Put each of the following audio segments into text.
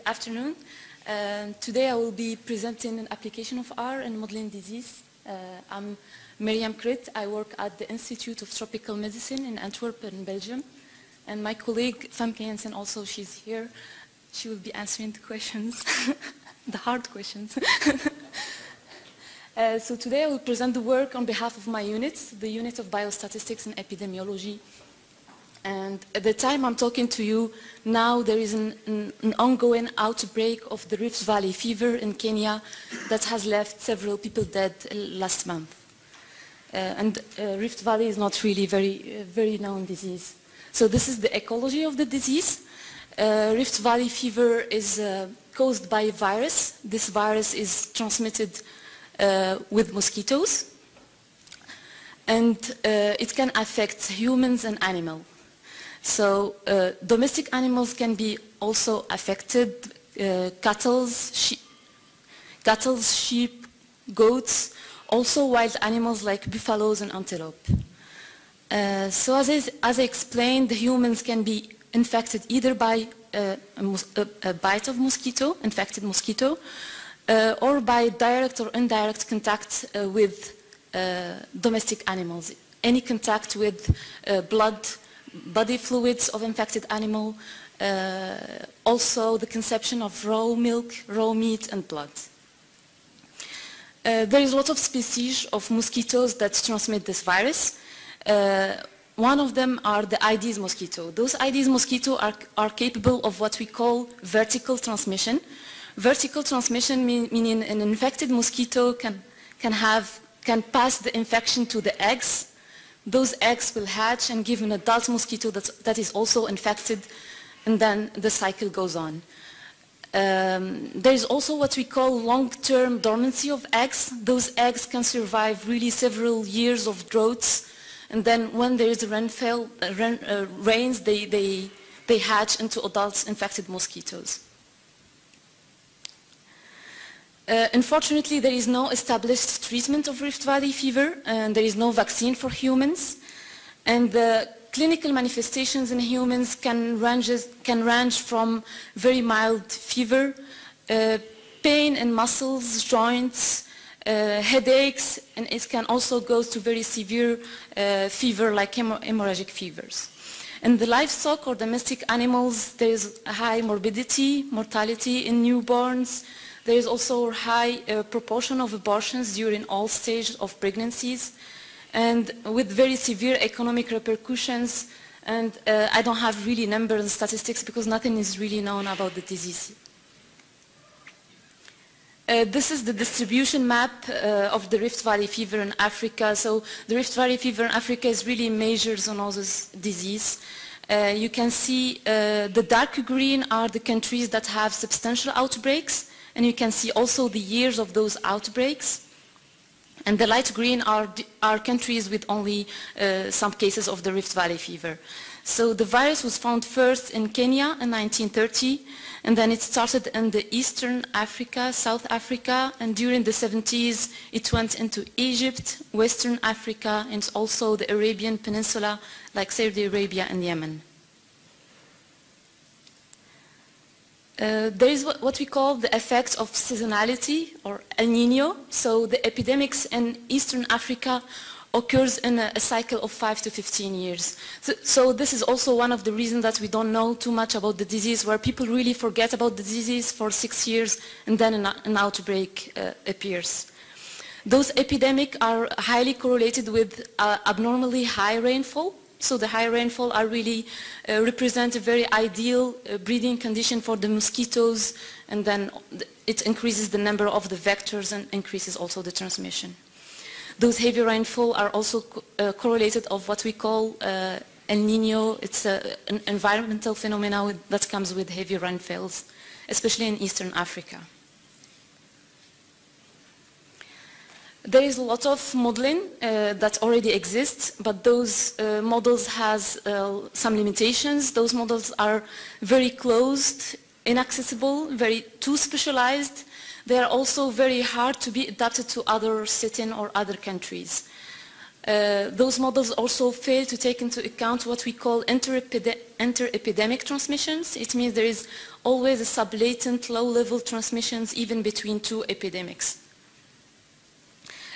good afternoon. Uh, today I will be presenting an application of R in modeling disease. Uh, I'm Miriam Krit. I work at the Institute of Tropical Medicine in Antwerp in Belgium. And my colleague Femke Jensen also, she's here. She will be answering the questions, the hard questions. uh, so today I will present the work on behalf of my unit, the unit of biostatistics and epidemiology and at the time I'm talking to you, now there is an, an, ongoing outbreak of the Rift Valley fever in Kenya that has left several people dead last month. Uh, and uh, Rift Valley is not really very, uh, very known disease. So this is the ecology of the disease. Uh, Rift Valley fever is uh, caused by a virus. This virus is transmitted uh, with mosquitoes. And it can affect humans and animals. So uh, domestic animals can be also affected, uh, cattle, she sheep, goats, also wild animals like buffaloes and antelope. Uh, so as I, as I, explained, the humans can be infected either by uh, a, a, a, bite of mosquito, infected mosquito, uh, or by direct or indirect contact uh, with domestic animals. Any contact with blood, body fluids of infected animal, uh, also the conception of raw milk, raw meat and blood. Uh, there is a lot of species of mosquitoes that transmit this virus. Uh, one of them are the Aedes mosquito. Those Aedes mosquito are, are capable of what we call vertical transmission. Vertical transmission mean, meaning an infected mosquito can, can, have, can pass the infection to the eggs those eggs will hatch and give an adult mosquito that, that is also infected, and then the cycle goes on. Um, there is also what we call long-term dormancy of eggs. Those eggs can survive really several years of droughts, and then when there is rainfall, uh, rain, uh, rains, they, they, they hatch into adult infected mosquitoes. Uh, unfortunately, there is no established treatment of Rift Valley fever, and there is no vaccine for humans. And the clinical manifestations in humans can range, can range from very mild fever, uh, pain in muscles, joints, uh, headaches, and it can also go to very severe uh, fever like hemorrhagic fevers. In the livestock or domestic animals, there is a high morbidity, mortality in newborns, there is also a high uh, proportion of abortions during all stages of pregnancies and with very severe economic repercussions. And uh, I don't have really numbers and statistics because nothing is really known about the disease. Uh, this is the distribution map uh, of the Rift Valley fever in Africa. So the Rift Valley fever in Africa is really major zoonosis disease. Uh, you can see uh, the dark green are the countries that have substantial outbreaks and you can see also the years of those outbreaks. And the light green are, are countries with only uh, some cases of the Rift Valley fever. So the virus was found first in Kenya in 1930, and then it started in the Eastern Africa, South Africa, and during the 70s it went into Egypt, Western Africa, and also the Arabian Peninsula, like Saudi Arabia and Yemen. Uh, there is what, we call the effect of seasonality or El Nino. So the epidemics in Eastern Africa occurs in a, a cycle of 5 to 15 years. So, so, this is also one of the reasons that we don't know too much about the disease, where people really forget about the disease for six years and then an, an outbreak uh, appears. Those epidemics are highly correlated with uh, abnormally high rainfall, so the high rainfall are really uh, represent a very ideal uh, breeding condition for the mosquitoes and then it increases the number of the vectors and increases also the transmission. Those heavy rainfall are also co uh, correlated of what we call uh, El Nino. It's a, an environmental phenomenon that comes with heavy rainfalls, especially in Eastern Africa. There is a lot of modeling uh, that already exists, but those uh, models has uh, some limitations. Those models are very closed, inaccessible, very too specialized. They are also very hard to be adapted to other settings or other countries. Uh, those models also fail to take into account what we call inter-epidemic transmissions. It means there is always a sublatent low-level transmissions even between two epidemics.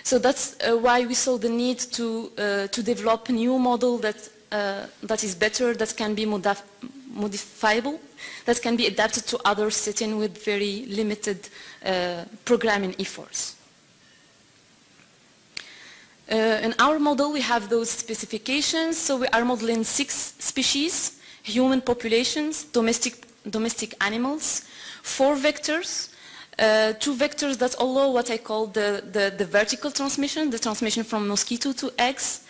So that's uh, why we saw the need to, uh, to develop a new model that, uh, that is better, that can be modif modifiable, that can be adapted to other settings with very limited programming efforts. Uh, in our model, we have those specifications. So we are modeling six species, human populations, domestic, domestic animals, four vectors, uh, two vectors that allow what I call the, the, the, vertical transmission, the transmission from mosquito to eggs.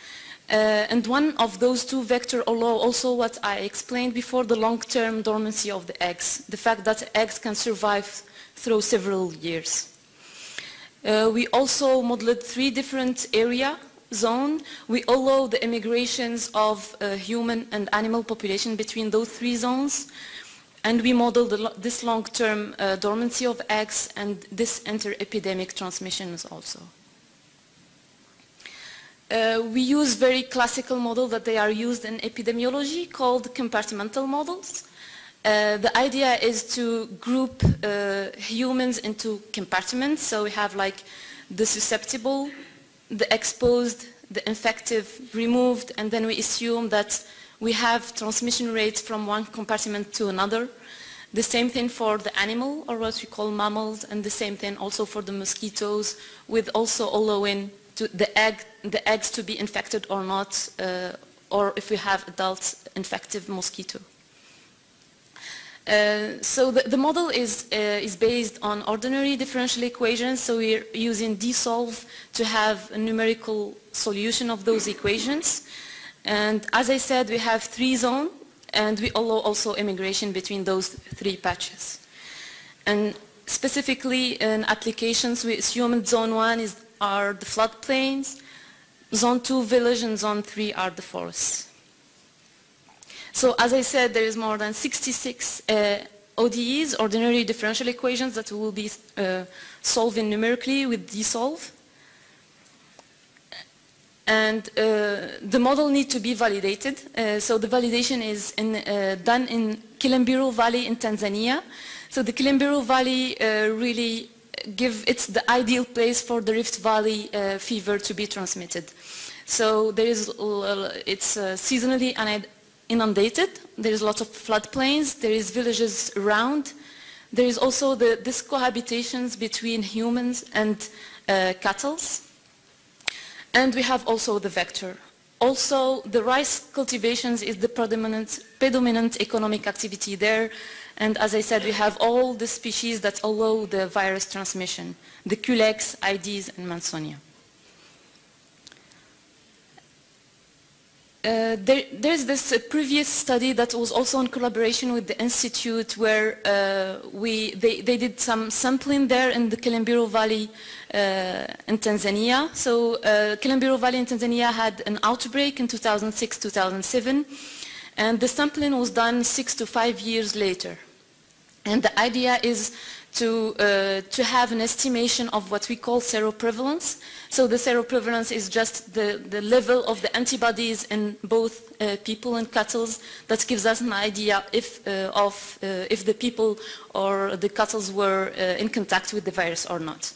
Uh, and one of those two vectors allow also what I explained before, the long-term dormancy of the eggs, the fact that eggs can survive through several years. Uh, we also modeled three different area zone. We allow the immigrations of uh, human and animal population between those three zones. And we modeled this long-term uh, dormancy of eggs and this inter-epidemic transmissions also. Uh, we use very classical models that they are used in epidemiology called compartmental models. Uh, the idea is to group uh, humans into compartments. So we have like the susceptible, the exposed, the infective removed, and then we assume that we have transmission rates from one compartment to another. The same thing for the animal, or what we call mammals, and the same thing also for the mosquitoes, with also allowing the, egg, the eggs to be infected or not, uh, or if we have adult infective mosquito. Uh, so the, the, model is, uh, is based on ordinary differential equations, so we're using deSolve to have a numerical solution of those equations. And as I said, we have three zones, and we allow also immigration between those three patches. And specifically in applications, we assume zone one is, are the floodplains, zone two village, and zone three are the forests. So as I said, there is more than 66 uh, ODEs, ordinary differential equations, that will be uh, solving numerically with deSolve. And uh, the model needs to be validated. Uh, so the validation is in, uh, done in Kilombero Valley in Tanzania. So the Kilombero Valley uh, really give, it's the ideal place for the Rift Valley fever to be transmitted. So there is, it's seasonally inundated. There is lots of floodplains. There is villages around. There is also the, this cohabitations between humans and uh, cattle. And we have also the vector. Also, the rice cultivations is the predominant, predominant economic activity there. And as I said, we have all the species that allow the virus transmission, the Culex, Aedes, and Mansonia. Uh, there, there's this uh, previous study that was also in collaboration with the institute where uh, we, they, they, did some sampling there in the Kilombero Valley uh, in Tanzania. So uh, Kilombero Valley in Tanzania had an outbreak in 2006-2007 and the sampling was done six to five years later. And the idea is to, uh, to have an estimation of what we call seroprevalence. So the seroprevalence is just the, the level of the antibodies in both uh, people and cattle that gives us an idea if, uh, of uh, if the people or the cattle were uh, in contact with the virus or not.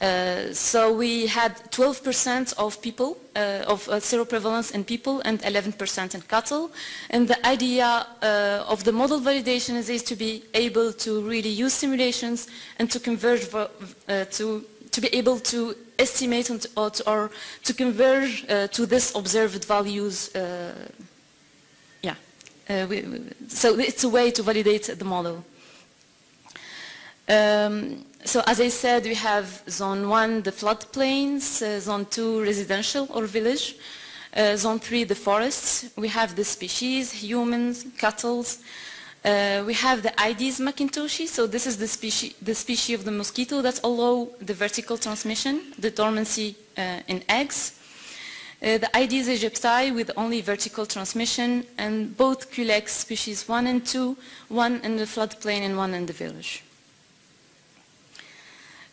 Uh, so we had 12% of people, uh, of uh, seroprevalence in people and 11% in cattle. And the idea uh, of the model validation is, is, to be able to really use simulations and to converge, uh, to, to be able to estimate and, or, to, or to converge to this observed values. yeah. We, so it's a way to validate the model. Um, so as I said, we have zone one, the floodplains, uh, zone two, residential or village, uh, zone three, the forests. We have the species, humans, cattle. Uh, we have the Aedes McIntoshi, so this is the species, the species of the mosquito that allow the vertical transmission, the dormancy uh, in eggs. Uh, the Aedes aegypti with only vertical transmission, and both Culex species 1 and 2, one in the floodplain and one in the village.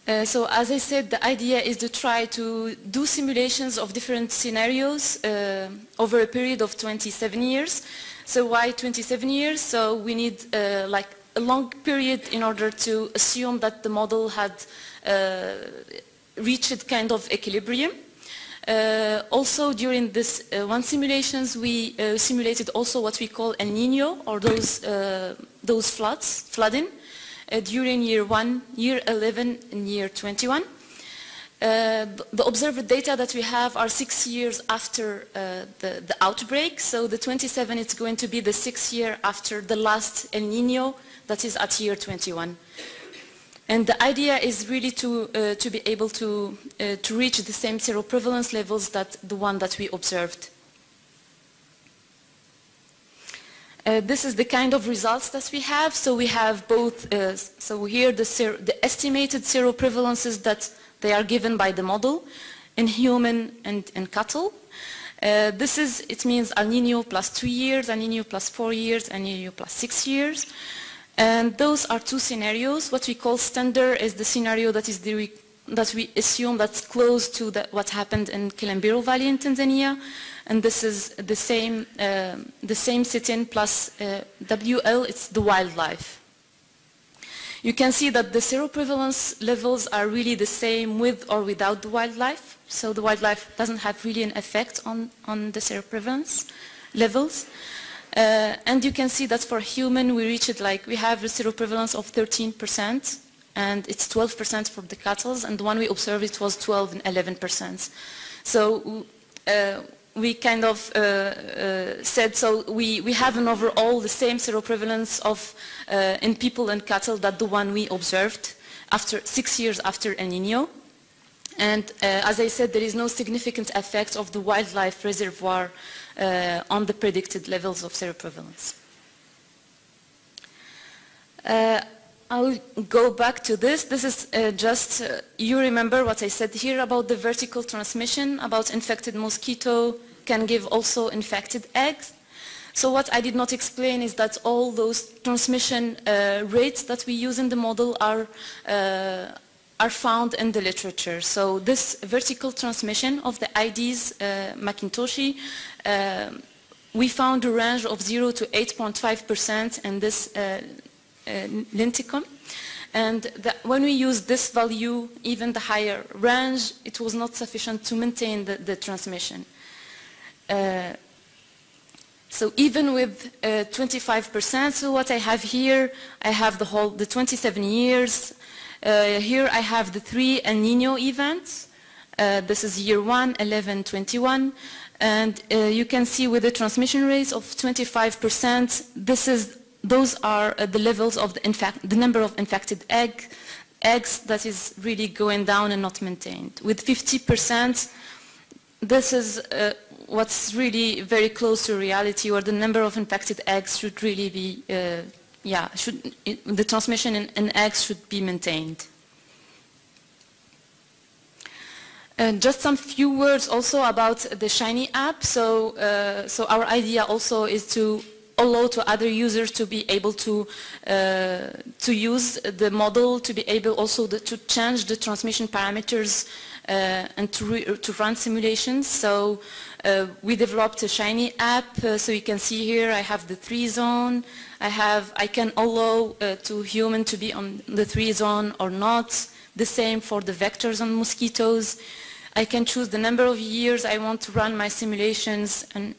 Uh, so as I said, the idea is to try to do simulations of different scenarios uh, over a period of 27 years. So why 27 years? So we need uh, like a long period in order to assume that the model had uh, reached kind of equilibrium. Uh, also during this one simulations we simulated also what we call El Nino or those, those floods, flooding. Uh, during year 1, year 11, and year 21. Uh, the observed data that we have are six years after uh, the, the, outbreak. So the 27 is going to be the sixth year after the last El Nino that is at year 21. And the idea is really to, uh, to be able to, uh, to reach the same seroprevalence levels that the one that we observed. Uh, this is the kind of results that we have. So we have both, uh, so here the, the, estimated seroprevalences that they are given by the model in human and in cattle. Uh, this is, it means El Nino plus two years, El Nino plus four years, El Nino plus six years. And those are two scenarios. What we call standard is the scenario that is the that we assume that's close to the, what happened in Kilombero Valley in Tanzania and this is the same, uh, the same sit-in plus uh, WL, it's the wildlife. You can see that the seroprevalence levels are really the same with or without the wildlife. So the wildlife doesn't have really an effect on, on the seroprevalence levels. Uh, and you can see that for human, we reach it like, we have a seroprevalence of 13%, and it's 12% for the cattle, and the one we observed, it was 12 and 11%. So uh, we kind of uh, uh, said so we, we have an overall the same seroprevalence of uh, in people and cattle that the one we observed after six years after El Nino. And uh, as I said, there is no significant effect of the wildlife reservoir uh, on the predicted levels of seroprevalence. Uh, I'll go back to this. This is uh, just, uh, you remember what I said here about the vertical transmission, about infected mosquito can give also infected eggs. So what I did not explain is that all those transmission uh, rates that we use in the model are, uh, are found in the literature. So this vertical transmission of the Aedes uh, McIntoshi, uh, we found a range of 0 to 8.5% in this uh, uh, Linthicum. And the, when we use this value, even the higher range, it was not sufficient to maintain the, the transmission. Uh, so even with 25%, uh, so what I have here, I have the whole, the 27 years. Uh, here I have the three El Nino events. this is year 1, 11, 21. And you can see with the transmission rates of 25%, this is those are uh, the levels of the, infect, the number of infected egg, eggs that is really going down and not maintained. With 50%, this is uh, what's really very close to reality or the number of infected eggs should really be, uh, yeah, should, the transmission in, in, eggs should be maintained. And just some few words also about the Shiny app. So, uh, so our idea also is to allow to other users to be able to uh, to use the model to be able also the, to change the transmission parameters and to, to run simulations. So uh, we developed a Shiny app. Uh, so you can see here I have the three zone. I have I can allow uh, to human to be on the three zone or not. The same for the vectors on mosquitoes. I can choose the number of years I want to run my simulations and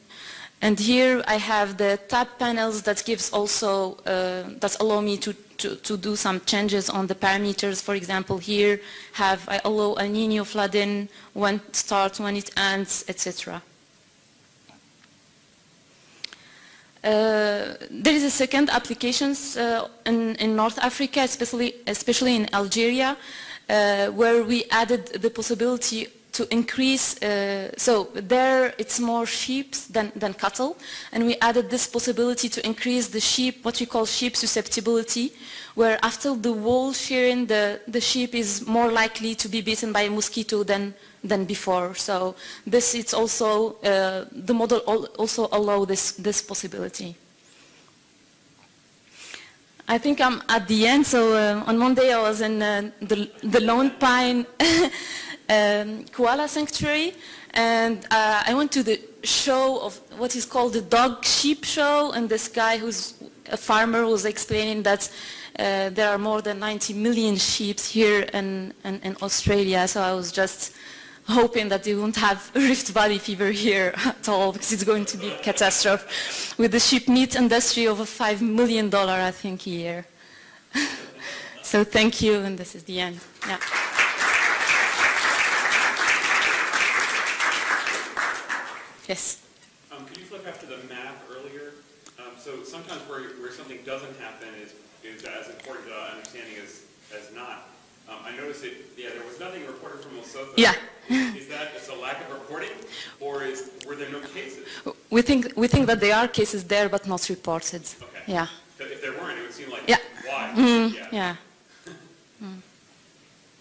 and here I have the tab panels that gives also, uh, that allow me to, to, to, do some changes on the parameters. For example, here have, I allow El Nino flooding, when it starts, when it ends, etc. Uh, there is a second application uh, in, in, North Africa, especially, especially in Algeria, uh, where we added the possibility to increase, uh, so there it's more sheep than, than cattle, and we added this possibility to increase the sheep, what we call sheep susceptibility, where after the wool shearing, the, the sheep is more likely to be bitten by a mosquito than, than before. So this is also, uh, the model also allow this, this possibility. I think I'm at the end. So uh, on Monday I was in uh, the, the Lone Pine um, Koala Sanctuary and uh, I went to the show of what is called the dog sheep show and this guy who's a farmer was explaining that uh, there are more than 90 million sheep here in, in, in Australia. So I was just hoping that they won't have Rift Valley fever here at all because it's going to be a catastrophe with the sheep meat industry a $5 million, I think, a year. so thank you, and this is the end. Yeah. Yes. Um, could you flip back to the map earlier? Um, so sometimes where, where something doesn't happen is, is as important to understanding as, as not. Um, I noticed it, yeah, there was nothing reported from Lesotho. Yeah. Is that just a lack of reporting, or is, were there no cases? We think, we think that there are cases there, but not reported. Okay. Yeah. If there weren't, it would seem like, Yeah. why? Mm, Yeah. yeah. Mm.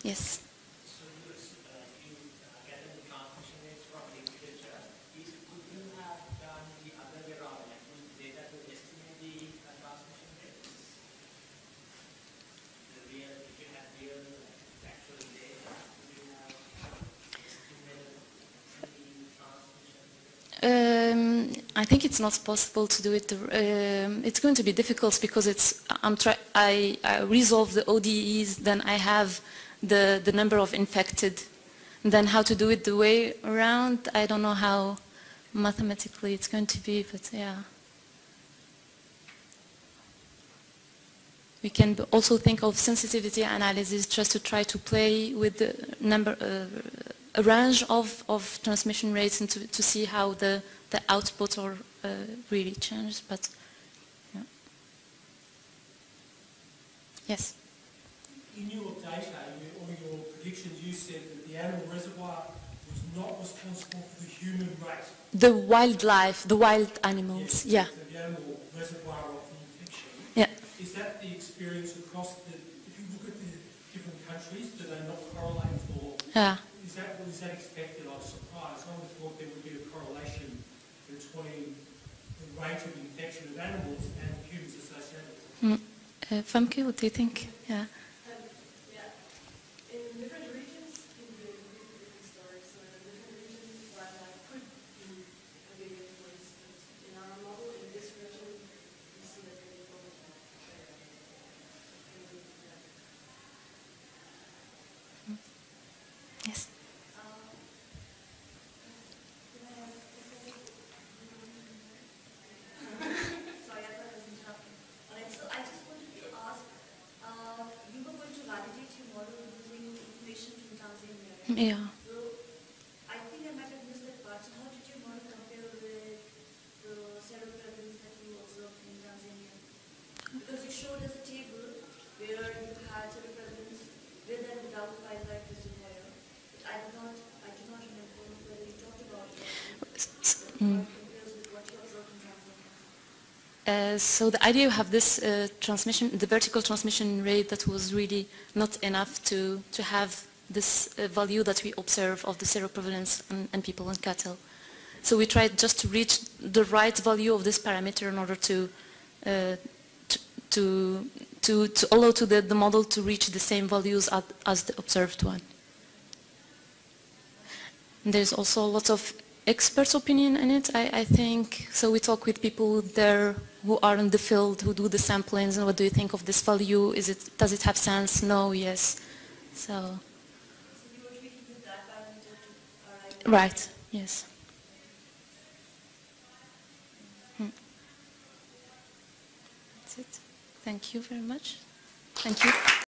Yes. So Louis, uh, you uh, get the transmission rates from literature. Is, could you have done the other way around, like use data to estimate the uh, transmission rates? The real, if you had real uh, actual data, could you have estimated the transmission rate? Um, I think it's not possible to do it. Um, it's going to be difficult because it's. I'm try. I, I resolve the ODEs, then I have the the number of infected. Then how to do it the way around? I don't know how mathematically it's going to be, but yeah. We can also think of sensitivity analysis just to try to play with the number, uh, a range of, of transmission rates and to, to see how the, the output or uh, really changes. But yeah. yes, In your data, or your predictions, you said that the animal reservoir was not responsible for the human rate. the wildlife, the wild animals. Yeah, So the animal reservoir of the infection. yeah. Is that the experience across the, if you look at the different countries, do they not correlate or Yeah. is that, was that expected? I was surprised. I would thought there would be a correlation between the rate of infection of animals and humans associated with it. Mm. Uh, Famke, what do you think? Yeah, in different regions, in the different stories, so in different regions, wildlife could be a big influence, but in our model, in this region, we see that they don't. Yes. Sorry, I thought I was interrupting. All right, so I just wanted to ask, uh, you were going to validate your model using information from Tanzania, right? Yeah. So I think I might have missed that part. So how did your model compare with the seroprevalence that you observed in Tanzania? Because you showed us a table where you had seroprevalence with and without wildlife reservoir. But I did not, I do not remember whether you talked about it. S- How mm. it compares with what you observed in Tanzania. Because you showed us a table where you had seroprevalence with a double pipeline. But I can't I do not remember whether you talked about what compares with what you observed in transferring. Uh, so the idea you have this uh, transmission, the vertical transmission rate that was really not enough to, to have this uh, value that we observe of the seroprevalence in, in people and cattle. So we tried just to reach the right value of this parameter in order to, uh, to, to, to, allow to the, the model to reach the same values at, as the observed one. There's also a lot of experts' opinion in it, I, I think. So we talk with people there who are in the field, who do the samplings, and what do you think of this value? Is it, does it have sense? No, yes. So, So you were tweaking with that parameter to arrive. Right, yes. Hmm. That's it. Thank you very much. Thank you.